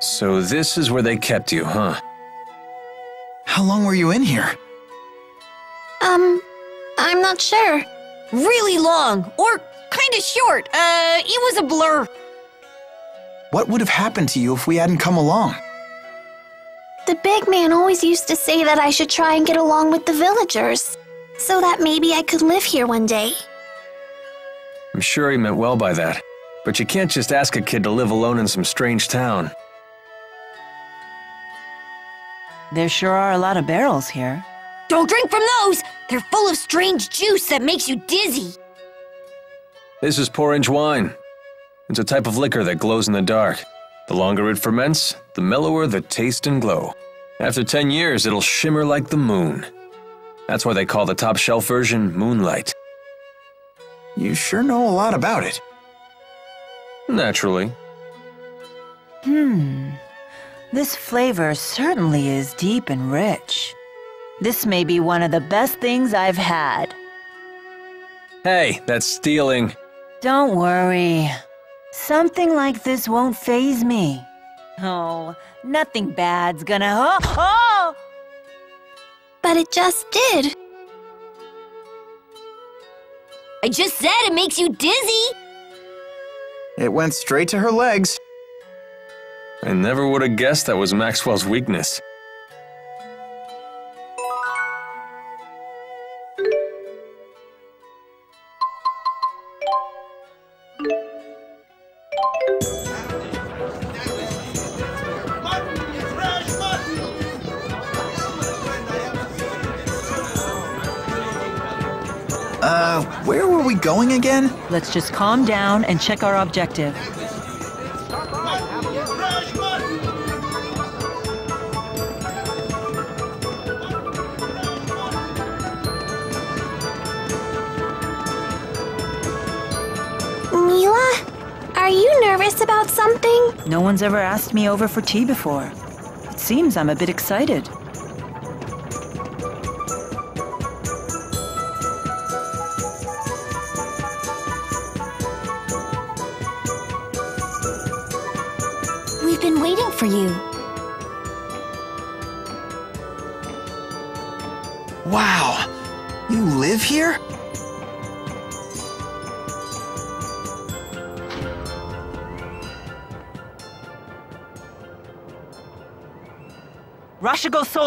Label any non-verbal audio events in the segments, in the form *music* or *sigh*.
So this is where they kept you, huh? How long were you in here? Um, I'm not sure. Really long, or kinda short. Uh, it was a blur. What would have happened to you if we hadn't come along? The big man always used to say that I should try and get along with the villagers, so that maybe I could live here one day. I'm sure he meant well by that. But you can't just ask a kid to live alone in some strange town. There sure are a lot of barrels here. Don't drink from those! They're full of strange juice that makes you dizzy. This is porridge wine. It's a type of liquor that glows in the dark. The longer it ferments, the mellower the taste and glow. After 10 years, it'll shimmer like the moon. That's why they call the top shelf version Moonlight. You sure know a lot about it. Naturally. Hmm. This flavor certainly is deep and rich. This may be one of the best things I've had. Hey, that's stealing. Don't worry. Something like this won't faze me. Oh, nothing bad's gonna. Oh! oh! But it just did. I just said it makes you dizzy. It went straight to her legs. I never would have guessed that was Maxwell's weakness. Going again? Let's just calm down and check our objective. Milla, are you nervous about something? No one's ever asked me over for tea before. It seems I'm a bit excited.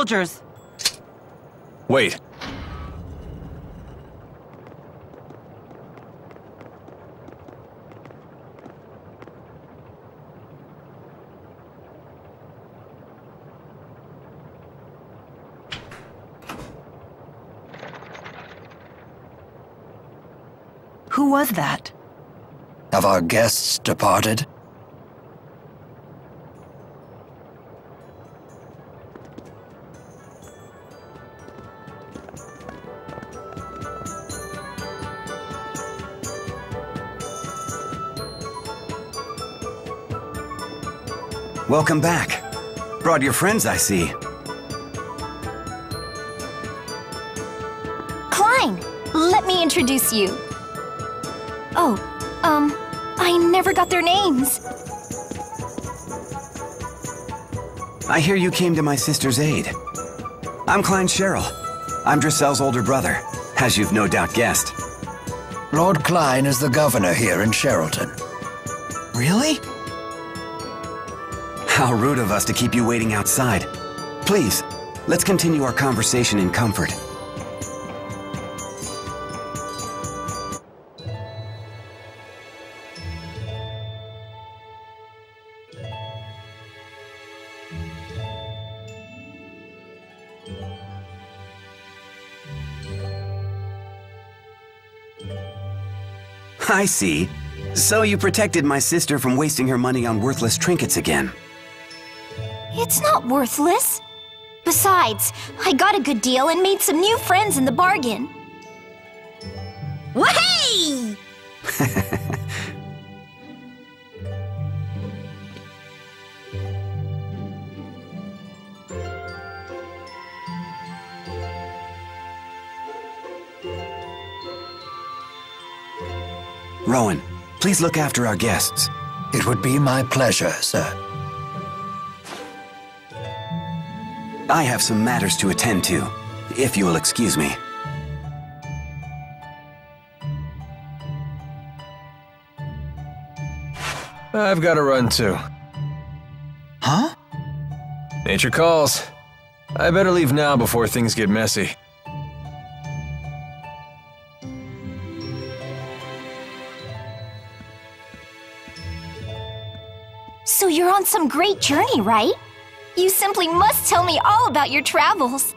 Soldiers! Wait. Who was that? Have our guests departed? Welcome back. Brought your friends, I see. Cline, let me introduce you. Oh, um, I never got their names. I hear you came to my sister's aid. I'm Cline Sharil. I'm Driselle's older brother, as you've no doubt guessed. Lord Cline is the governor here in Sharilton. Really? How rude of us to keep you waiting outside. Please, let's continue our conversation in comfort. I see. So you protected my sister from wasting her money on worthless trinkets again. It's not worthless. Besides, I got a good deal and made some new friends in the bargain. Wahey! Rowen, please look after our guests. It would be my pleasure, sir. I have some matters to attend to, if you will excuse me. I've got to run too. Huh? Nature calls. I better leave now before things get messy. So you're on some great journey, right? You simply must tell me all about your travels.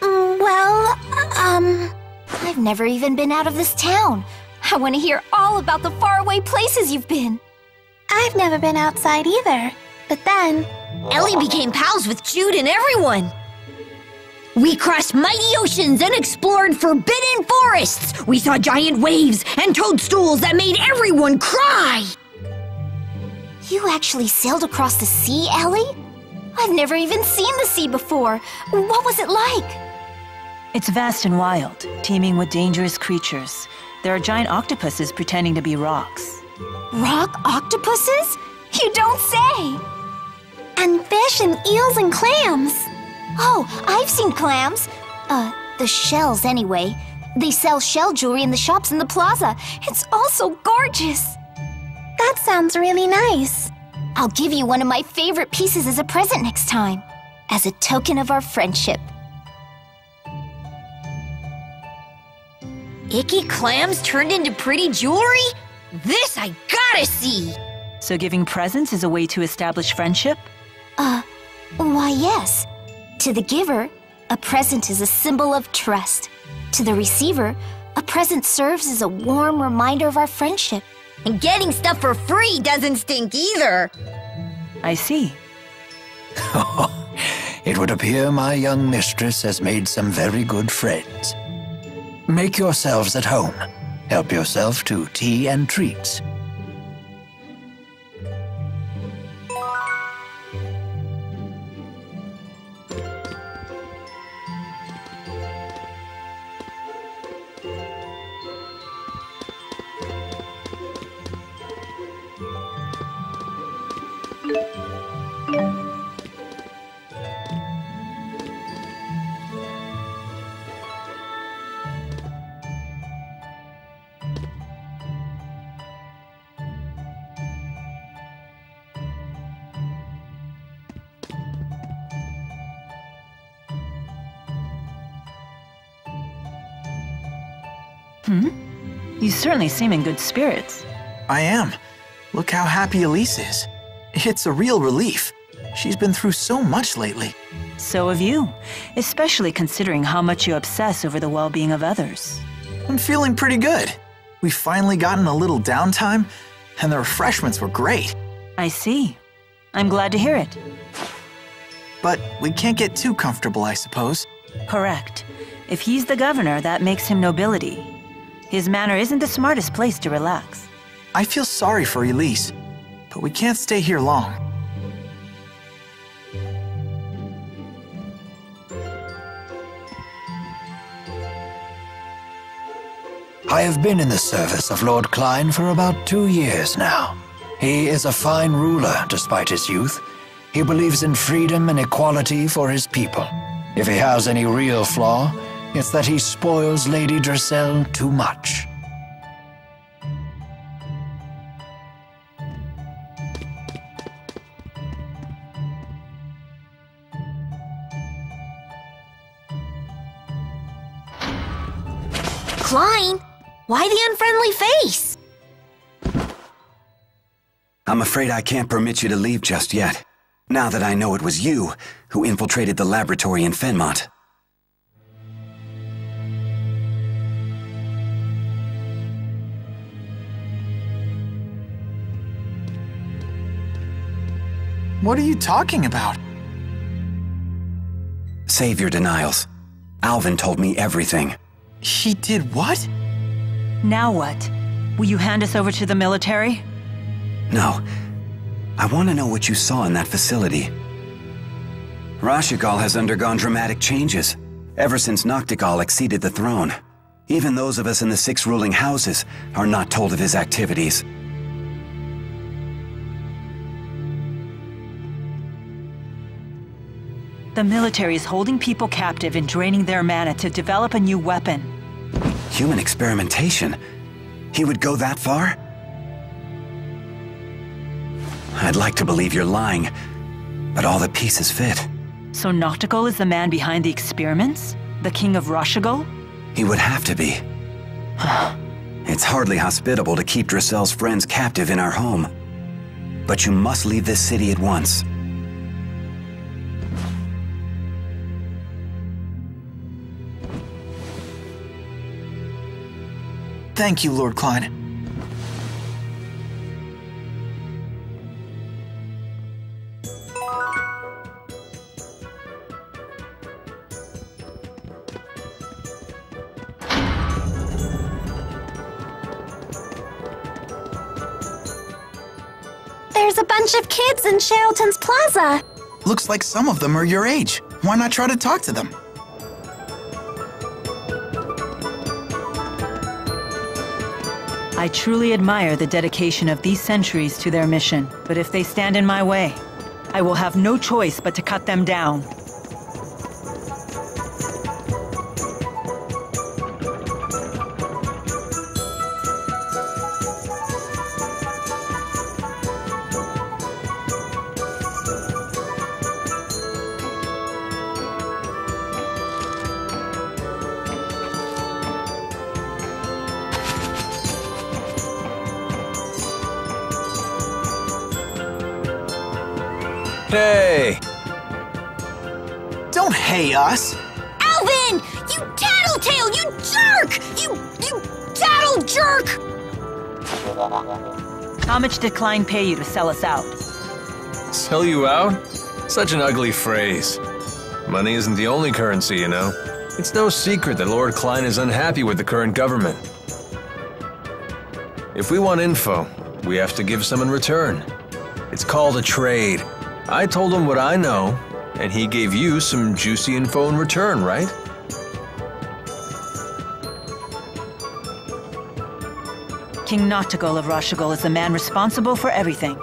Mm, well, um, I've never even been out of this town. I want to hear all about the faraway places you've been. I've never been outside either. But then, Ellie became pals with Jude and everyone. We crossed mighty oceans and explored forbidden forests. We saw giant waves and toadstools that made everyone cry. You actually sailed across the sea, Ellie? I've never even seen the sea before. What was it like? It's vast and wild, teeming with dangerous creatures. There are giant octopuses pretending to be rocks. Rock octopuses? You don't say! and fish and eels and clams. Oh, I've seen clams. Uh, the shells anyway. They sell shell jewelry in the shops in the plaza. It's all so gorgeous. That sounds really nice. I'll give you one of my favorite pieces as a present next time, as a token of our friendship. Icky clams turned into pretty jewelry? This I gotta see! So giving presents is a way to establish friendship? Uh, why, yes. To the giver, a present is a symbol of trust. To the receiver, a present serves as a warm reminder of our friendship. And getting stuff for free doesn't stink either. I see. *laughs* It would appear my young mistress has made some very good friends. Make yourselves at home. Help yourself to tea and treats. Certainly seem in good spirits. I am. Look how happy Elize is. It's a real relief. She's been through so much lately. So have you, especially considering how much you obsess over the well being of others. I'm feeling pretty good. We've finally gotten a little downtime, and the refreshments were great. I see. I'm glad to hear it. But we can't get too comfortable, I suppose. Correct. If he's the governor, that makes him nobility. His manor isn't the smartest place to relax. I feel sorry for Elize, but we can't stay here long. I have been in the service of Lord Cline for about two years now. He is a fine ruler despite his youth. He believes in freedom and equality for his people. If he has any real flaw, it's that he spoils Lady Driselle too much. Cline, why the unfriendly face? I'm afraid I can't permit you to leave just yet, now that I know it was you who infiltrated the laboratory in Fennmont. What are you talking about? Save your denials. Alvin told me everything. He did what? Now what? Will you hand us over to the military? No. I want to know what you saw in that facility. Rashugal has undergone dramatic changes, ever since Nachtigal exceeded the throne. Even those of us in the six ruling houses are not told of his activities. The military is holding people captive and draining their mana to develop a new weapon. Human experimentation? He would go that far? I'd like to believe you're lying, but all the pieces fit. So Nachtigal is the man behind the experiments? The king of Rashugal? He would have to be. *sighs* it's hardly hospitable to keep Driselle's friends captive in our home. But you must leave this city at once. Thank you, Lord Cline. There's a bunch of kids in Sharilton's Plaza. Looks like some of them are your age. Why not try to talk to them? I truly admire the dedication of these centuries to their mission, but if they stand in my way, I will have no choice but to cut them down. Much did Cline pay you to sell us out? Sell you out? Such an ugly phrase. Money isn't the only currency, you know. It's no secret that Lord Cline is unhappy with the current government. If we want info, we have to give some in return. It's called a trade. I told him what I know, and he gave you some juicy info in return, right? King Nachtigal of Rashugal is the man responsible for everything.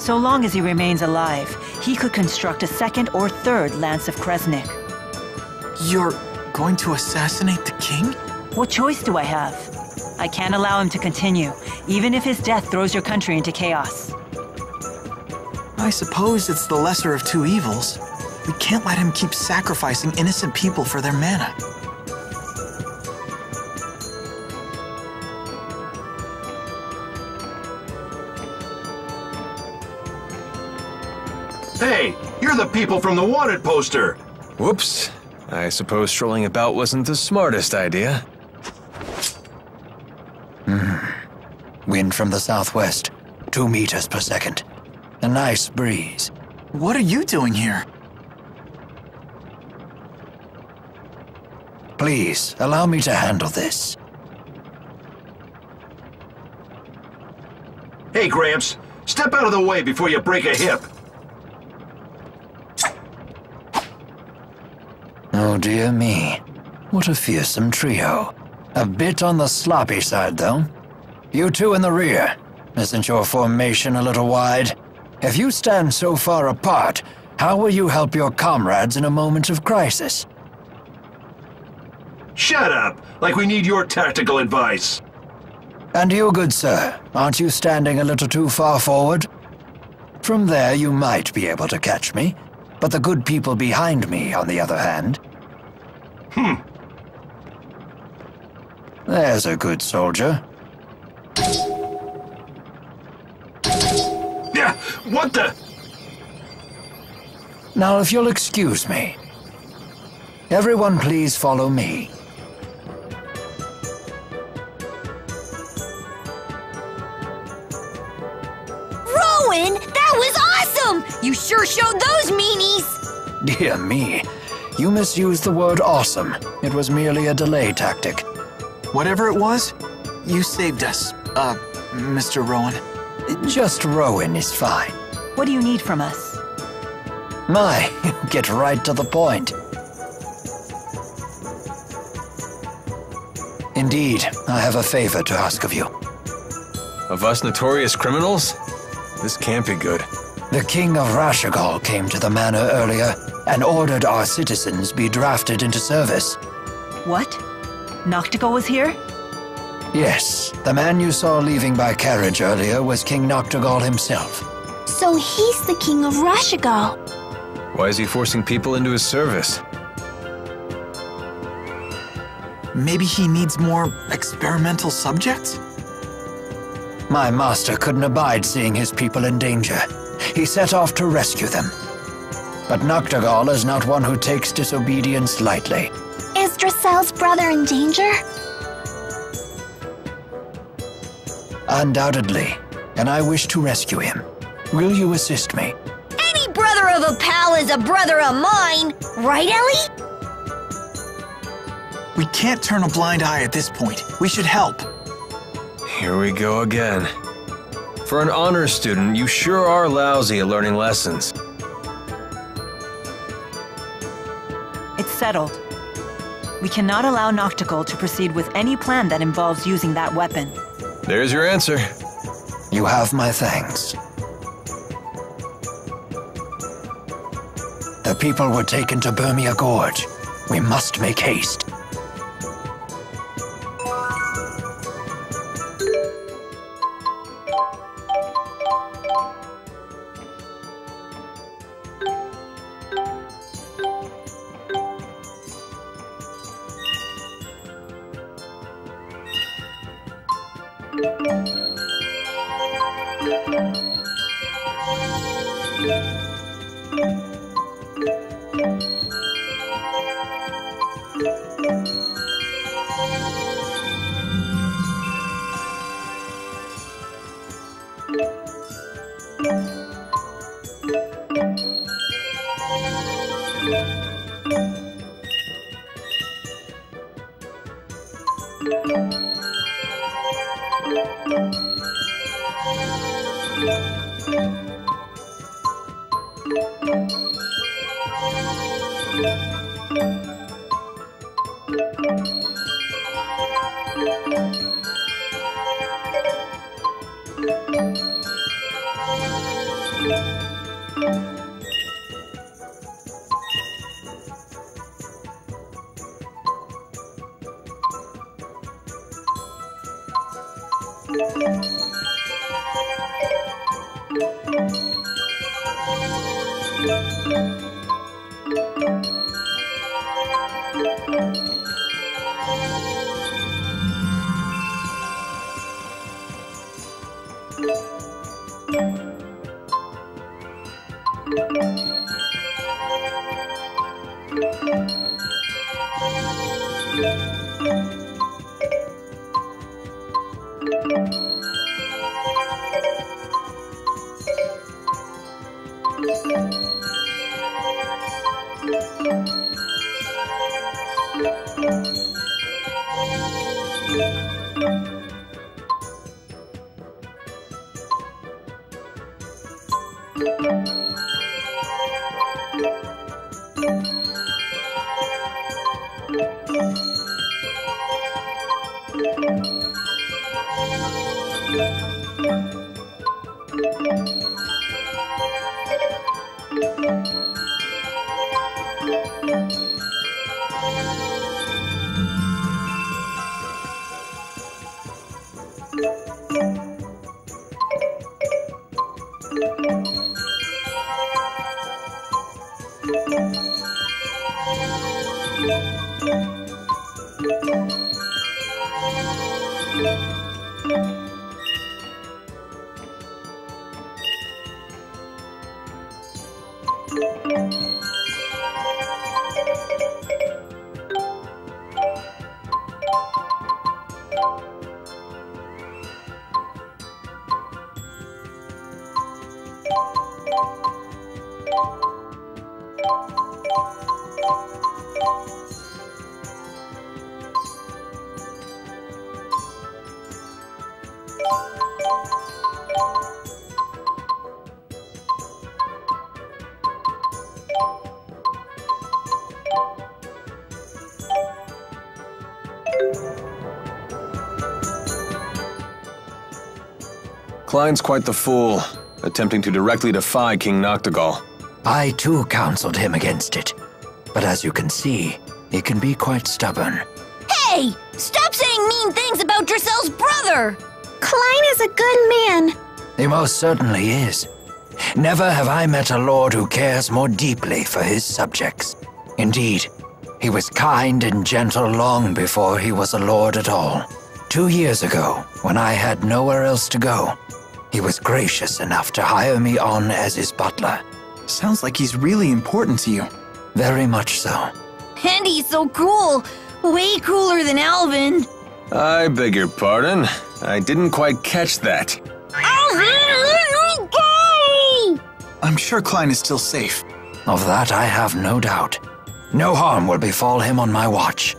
So long as he remains alive, he could construct a second or third Lance of Kresnik. You're going to assassinate the king? What choice do I have? I can't allow him to continue, even if his death throws your country into chaos. I suppose it's the lesser of two evils. We can't let him keep sacrificing innocent people for their mana. Hey, you're the people from the wanted poster. Whoops. I suppose strolling about wasn't the smartest idea. Hmm. Wind from the southwest, two meters per second. A nice breeze. What are you doing here? Please, allow me to handle this. Hey, Gramps, step out of the way before you break a hip. Oh dear me. What a fearsome trio. A bit on the sloppy side, though. You two in the rear. Isn't your formation a little wide? If you stand so far apart, how will you help your comrades in a moment of crisis? Shut up, like we need your tactical advice. And you, good sir, aren't you standing a little too far forward? From there, you might be able to catch me, but the good people behind me, on the other hand. Hmm. There's a good soldier. Yeah, what the? Now, if you'll excuse me. Everyone, please follow me. Rowen, that was awesome! You sure showed those meanies! Dear me, you misused the word awesome. It was merely a delay tactic. Whatever it was, you saved us, uh, Mr. Rowen. Just Rowen is fine. What do you need from us? My, *laughs* get right to the point. Indeed, I have a favor to ask of you. Of us notorious criminals? This can't be good. The King of Rashugal came to the manor earlier and ordered our citizens be drafted into service. What? Nachtigal was here? Yes, the man you saw leaving by carriage earlier was King Nachtigal himself. So he's the king of Rashugal. Why is he forcing people into his service? Maybe he needs more experimental subjects? My master couldn't abide seeing his people in danger. He set off to rescue them. But Nachtigal is not one who takes disobedience lightly. Is Driselle's brother in danger? Undoubtedly, and I wish to rescue him. Will you assist me? Any brother of a pal is a brother of mine, right, Ellie? We can't turn a blind eye at this point. We should help. Here we go again. For an honors student, you sure are lousy at learning lessons. It's settled. We cannot allow Nachtigal to proceed with any plan that involves using that weapon. There's your answer. You have my thanks. The people were taken to Bermia Gorge. We must make haste. Thank you. Cline's quite the fool, attempting to directly defy King Nachtigal. I too counseled him against it. But as you can see, he can be quite stubborn. Hey! Stop saying mean things about Driselle's brother! Cline is a good man. He most certainly is. Never have I met a lord who cares more deeply for his subjects. Indeed, he was kind and gentle long before he was a lord at all. Two years ago, when I had nowhere else to go, he was gracious enough to hire me on as his butler. Sounds like he's really important to you. Very much so. And he's so cool! Way cooler than Alvin! I beg your pardon. I didn't quite catch that. Alvin, go! I'm sure Cline is still safe. Of that I have no doubt. No harm will befall him on my watch.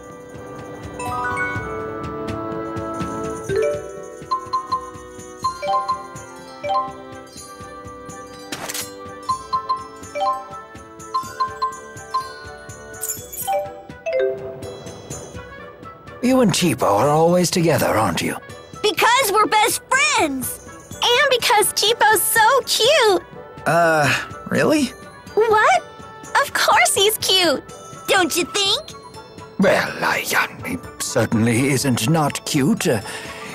You and Teepo are always together, aren't you? Because we're best friends! And because Teepo's so cute. Uh, really? What? Of course he's cute. Don't you think? Well, I, he certainly isn't not cute, uh,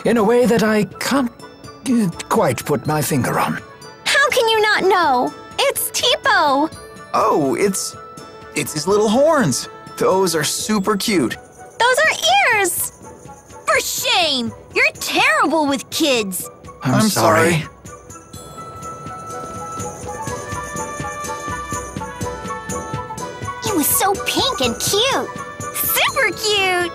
in a way that I can't uh, quite put my finger on. How can you not know? It's Teepo. Oh, it's. It's his little horns. Those are super cute. Those are ears. For shame! You're terrible with kids! I'm, I'm sorry. He so pink and cute. Super cute!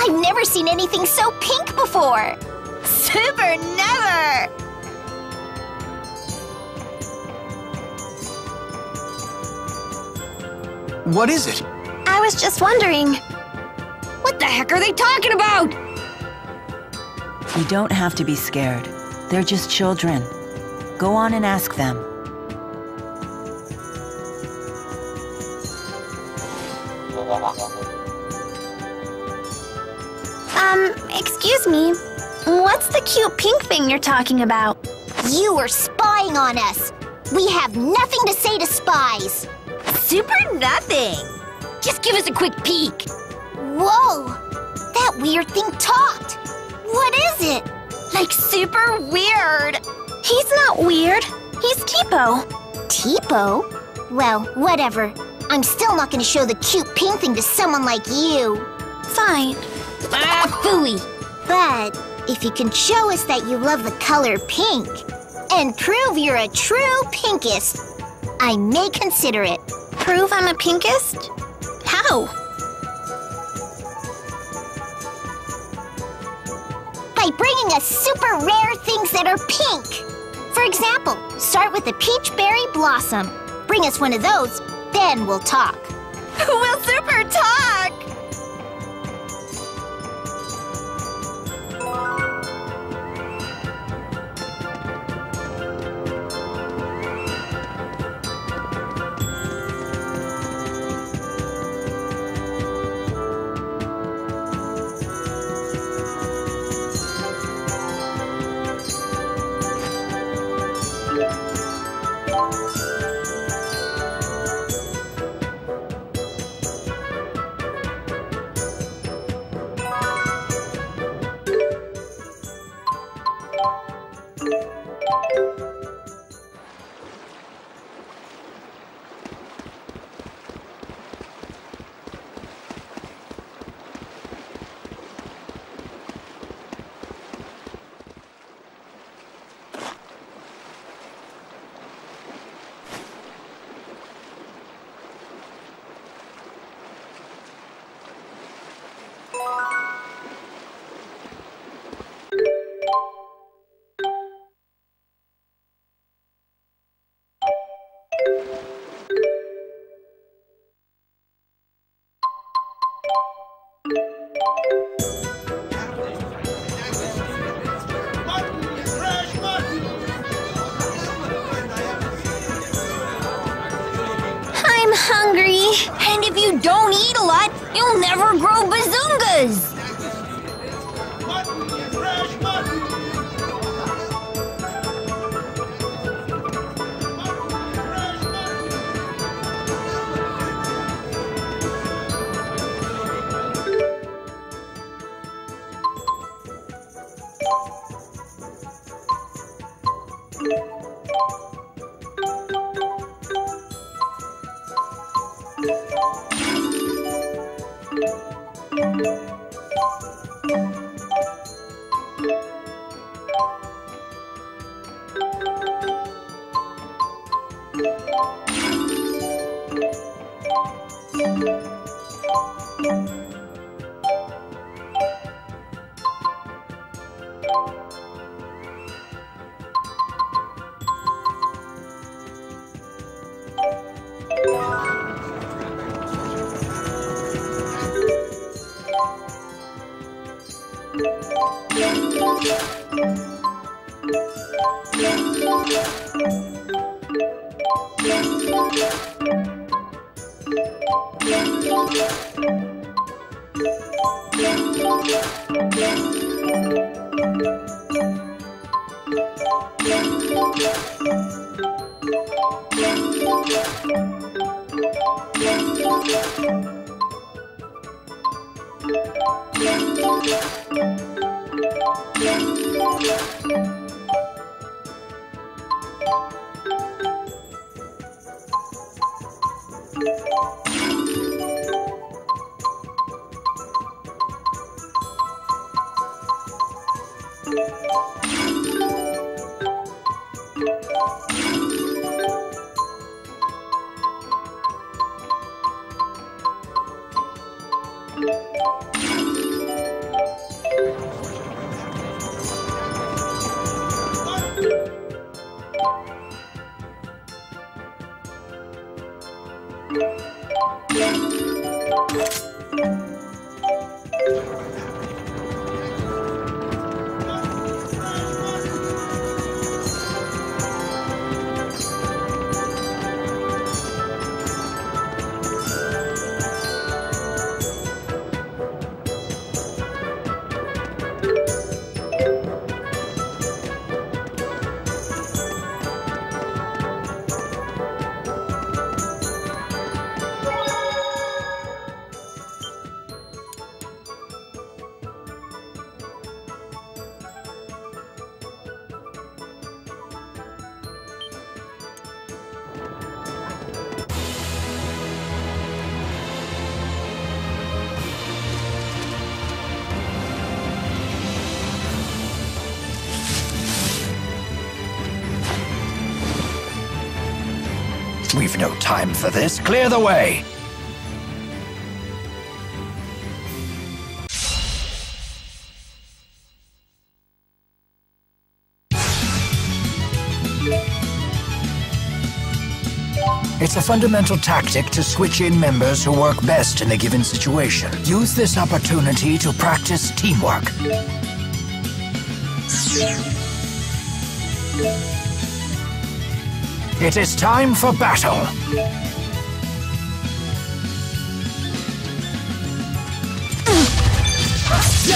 I've never seen anything so pink before. Super never! What is it? I was just wondering. What the heck are they talking about? You don't have to be scared. They're just children. Go on and ask them. Excuse me. What's the cute pink thing you're talking about? You are spying on us. We have nothing to say to spies. Super nothing! Just give us a quick peek! Whoa! That weird thing talked. What is it? Like super weird! He's not weird. He's Teepo. Teepo? Well, whatever. I'm still not gonna show the cute pink thing to someone like you. Fine. Ah, phooey! But if you can show us that you love the color pink and prove you're a true pinkist, I may consider it. Prove I'm a pinkist? How? By bringing us super rare things that are pink. For example, start with a peach berry blossom. Bring us one of those, then we'll talk. *laughs* we'll super talk! I'm We've no time for this. Clear the way. It's a fundamental tactic to switch in members who work best in a given situation. Use this opportunity to practice teamwork. It is time for battle.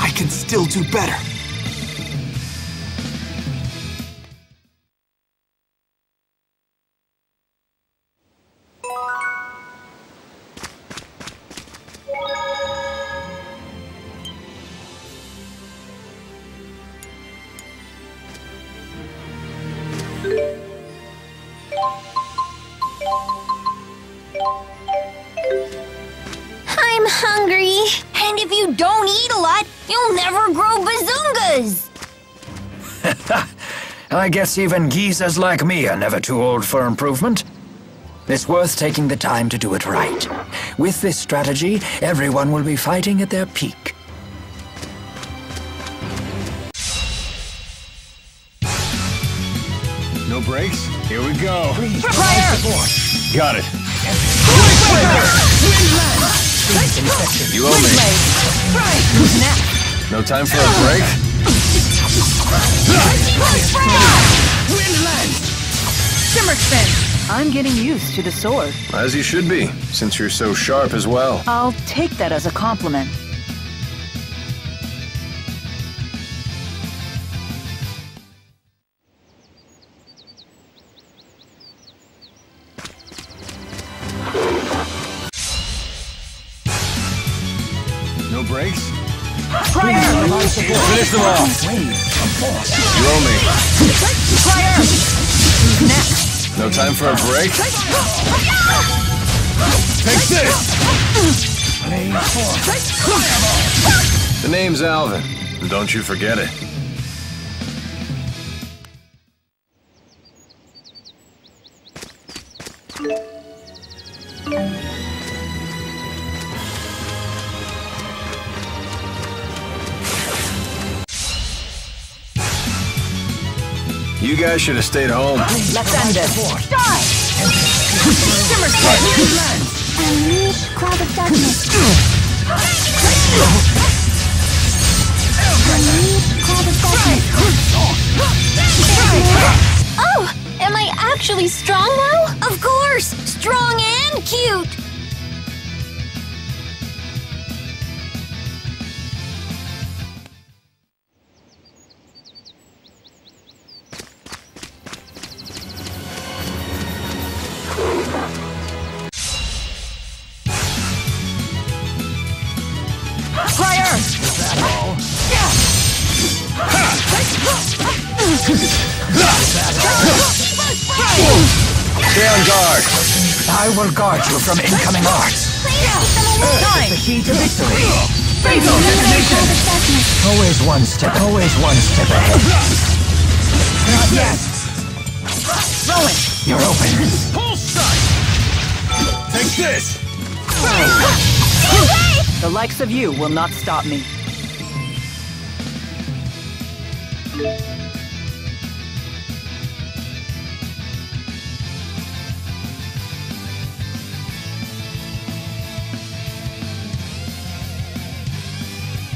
I can still do better. I guess even geezers like me are never too old for improvement. It's worth taking the time to do it right. With this strategy, everyone will be fighting at their peak. No breaks? Here we go. Got it. You owe me. No time for a break? Shimmer spin! I'm getting used to the sword. As you should be, since you're so sharp as well. I'll take that as a compliment. No breaks? Finish them all. You owe me. Fire. Next. No time for a break? Take this! The name's Alvin. and Don't you forget it. You guys should have stayed home. Let's end this. Unleash cloud of darkness. Unleash cloud of darkness. Oh, am I actually strong now? Of course! Strong and cute! From incoming arts. Time! The key to victory. Always one step, always one step ahead. Not yet. You're open. Take this! The likes of you will not stop me.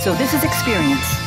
So this is experience.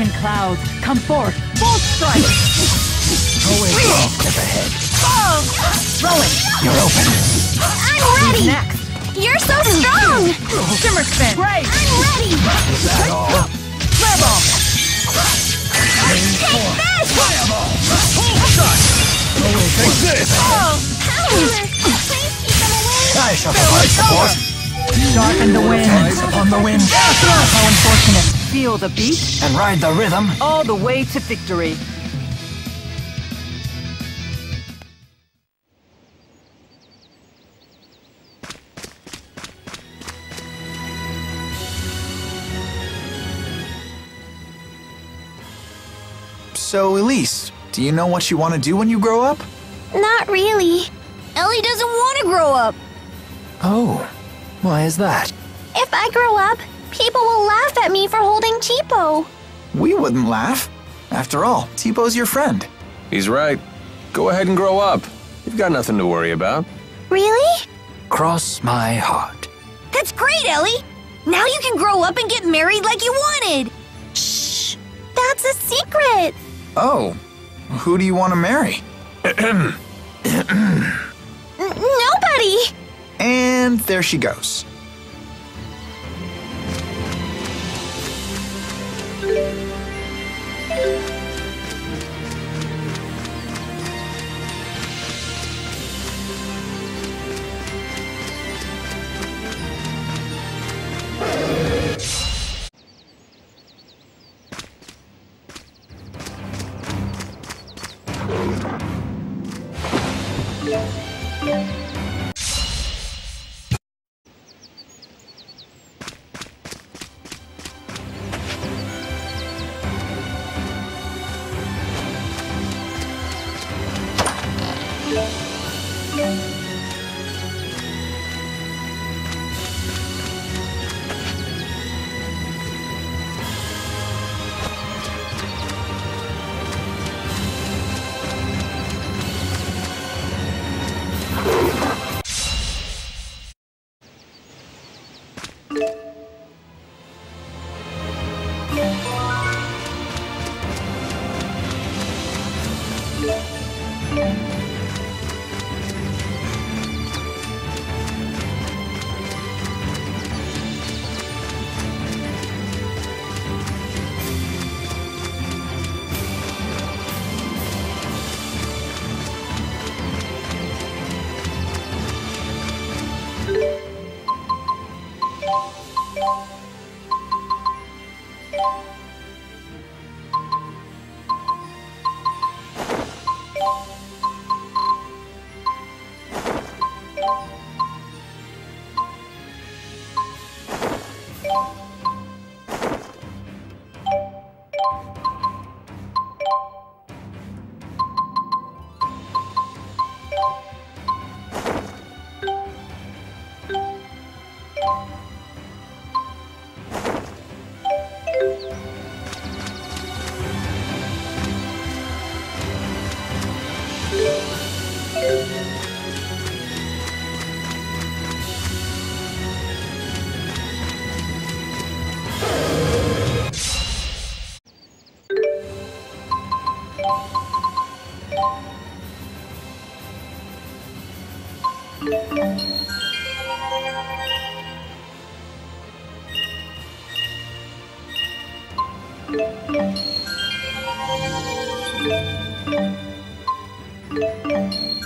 From clouds, come forth, bold strike! Always one step ahead. Rolling! You're open. I'm ready. next? You're so strong. Shimmer spin! Great! I'm ready. Is that all? Flare ball! Take this! Oh! Power. Please keep them away. I shall provide support. Sharpen the wind! Upon the wind. How unfortunate! Feel the beat, And ride the rhythm. all the way to victory. So, Elize, do you know what you want to do when you grow up? Not really. Ellie doesn't want to grow up. Oh, why is that? If I grow up, people will laugh at me for holding Teepo. We wouldn't laugh. After all, Teepo your friend. He's right. Go ahead and grow up. You've got nothing to worry about. Really? Cross my heart. That's great, Ellie. Now you can grow up and get married like you wanted. Shh. That's a secret. Oh, who do you want to marry? Nobody! And there she goes. you you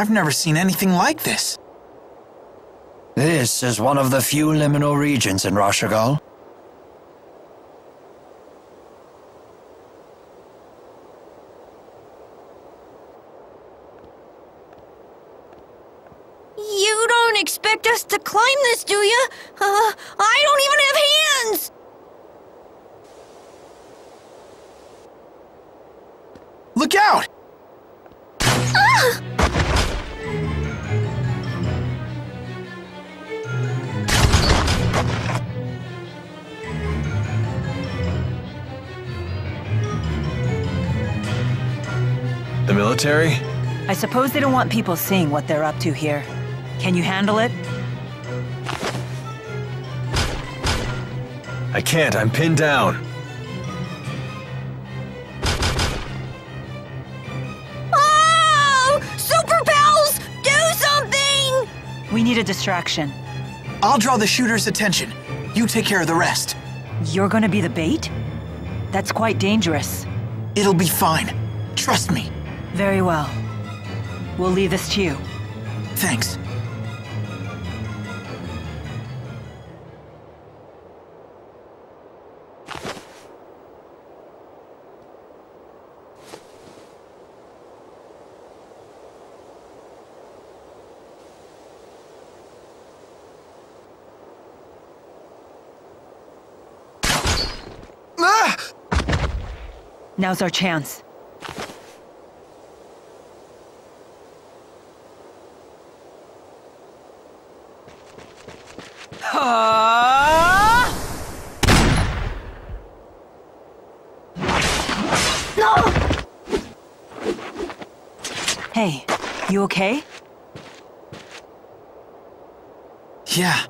I've never seen anything like this. This is one of the few liminal regions in Rashugal. You don't expect us to climb this, do you? Uh, I don't even have hands! Look out! Military? I suppose they don't want people seeing what they're up to here. Can you handle it? I can't, I'm pinned down. Oh! Super Pals! Do something! We need a distraction. I'll draw the shooter's attention. You take care of the rest. You're gonna be the bait? That's quite dangerous. It'll be fine. Trust me. Very well. We'll leave this to you. Thanks. Now's our chance. Ah! Hey, you okay? Yeah,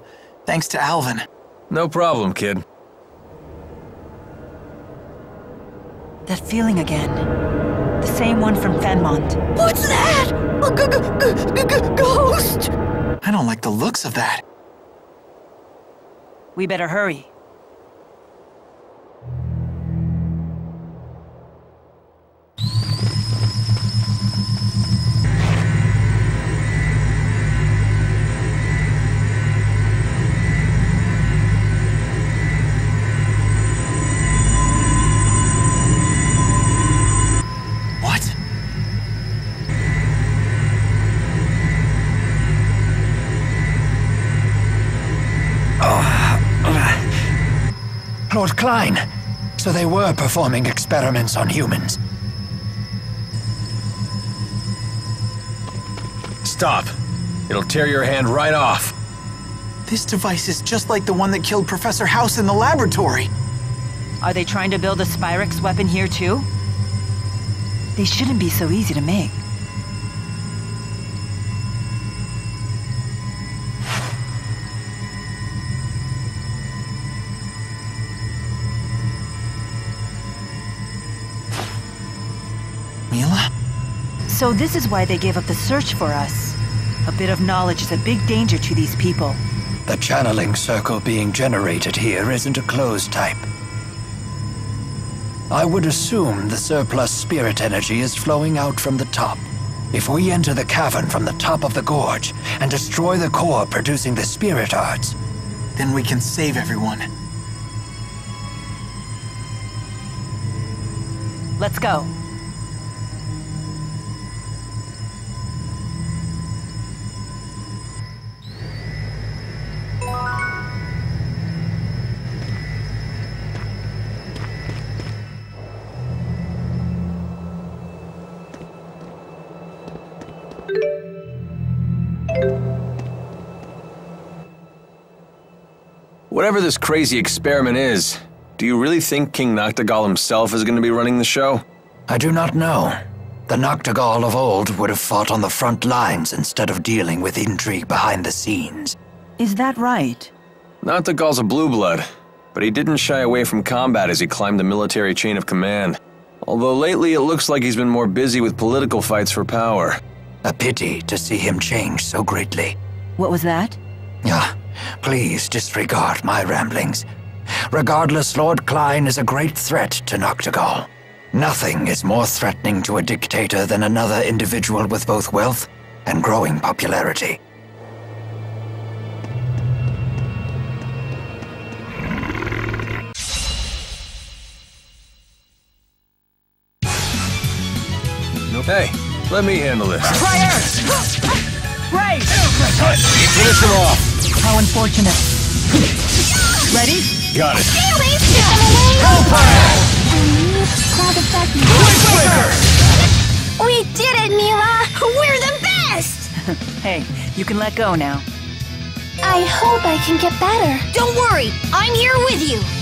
thanks to Alvin. No problem, kid. That feeling again. The same one from Fennmont. What's that? A g- g- g- g- ghost? I don't like the looks of that. We better hurry. Lord Cline. So they were performing experiments on humans. Stop. It'll tear your hand right off. This device is just like the one that killed Professor Haus in the laboratory. Are they trying to build a Spyrix weapon here too? They shouldn't be so easy to make. So this is why they gave up the search for us. A bit of knowledge is a big danger to these people. The channeling circle being generated here isn't a closed type. I would assume the surplus spirit energy is flowing out from the top. If we enter the cavern from the top of the gorge and destroy the core producing the spirit arts, Then we can save everyone. Let's go. Whatever this crazy experiment is, do you really think King Nachtigal himself is going to be running the show? I do not know. The Nachtigal of old would have fought on the front lines instead of dealing with intrigue behind the scenes. Is that right? Nachtigal's a blue blood, but he didn't shy away from combat as he climbed the military chain of command. Although lately it looks like he's been more busy with political fights for power. A pity to see him change so greatly. What was that? Ah, please disregard my ramblings. Regardless, Lord Cline is a great threat to Nachtigal. Nothing is more threatening to a dictator than another individual with both wealth and growing popularity. Hey, let me handle this. Fire! Ray! Finish him off. How unfortunate. Ready? Got it. We did it, Milla! We're the best! *laughs* Hey, you can let go now. I hope I can get better. Don't worry, I'm here with you.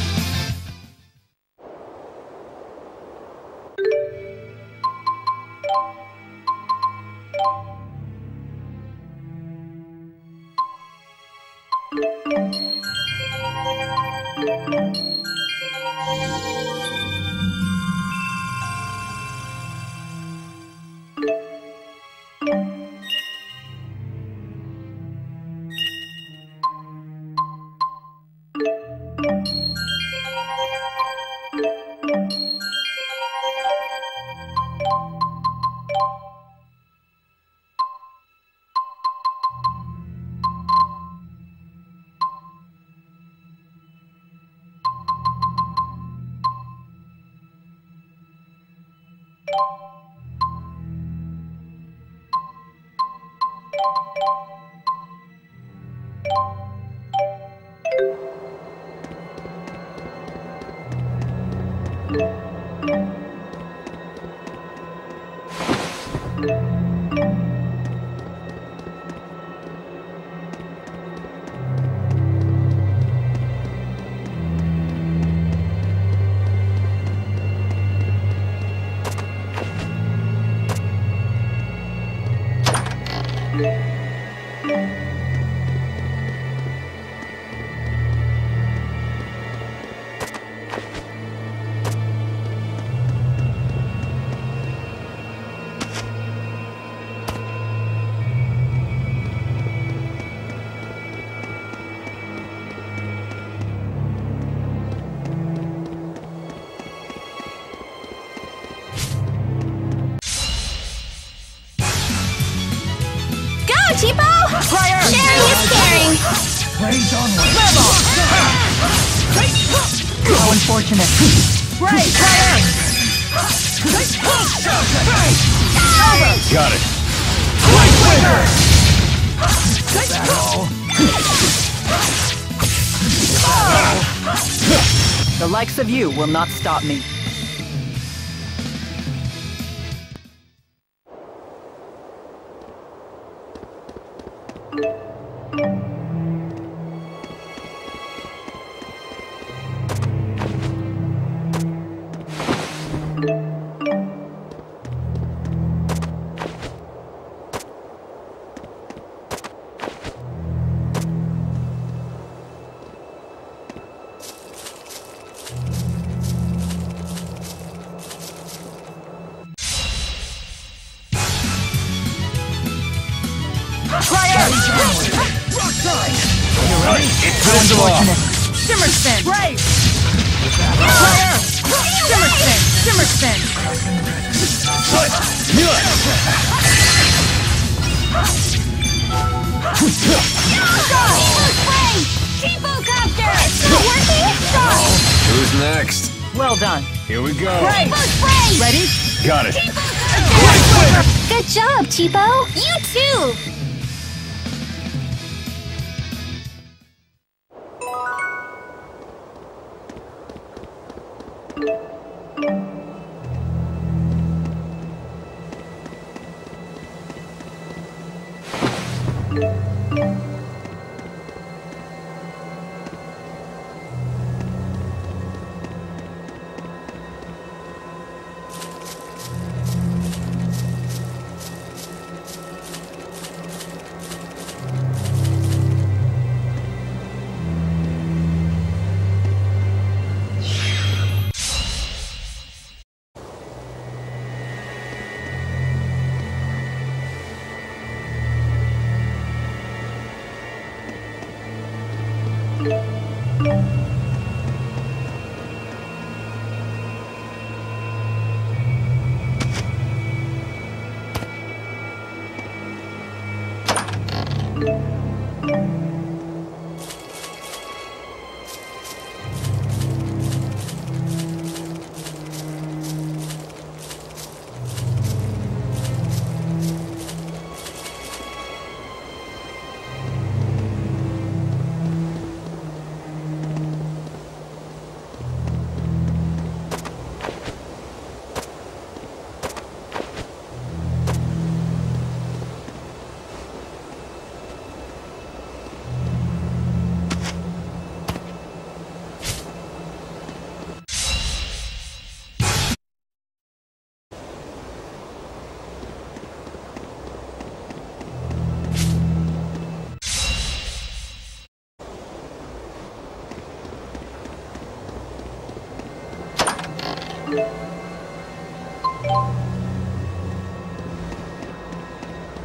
Go, Teepo! Sharing is caring! How unfortunate. Ray! Fire! Got it. The likes of you will not stop me.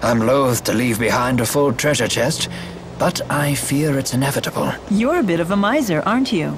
I'm loath to leave behind a full treasure chest, but I fear it's inevitable. You're a bit of a miser, aren't you?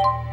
you